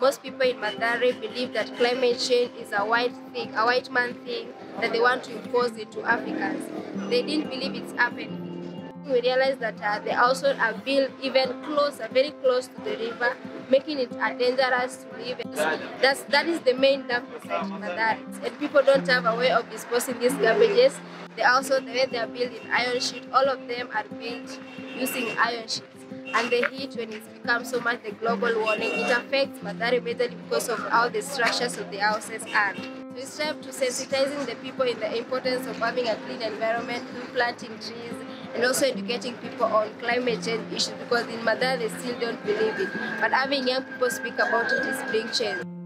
Most people in Mathare believe that climate change is a white thing, a white man thing that they want to impose into Africans. They didn't believe it's happening. We realized that uh, they also are built even closer, very close to the river, making it uh, dangerous to live. That's, that is the main site in Mathare. And people don't have a way of disposing these garbages. They also, the way they are built in iron sheet, all of them are built using iron sheets. And the heat, when it's become so much the global warming, it affects Mathare majorly because of how the structures of the houses are. We strive to sensitizing the people in the importance of having a clean environment through planting trees and also educating people on climate change issues because in Mathare they still don't believe it. But having young people speak about it is bring change.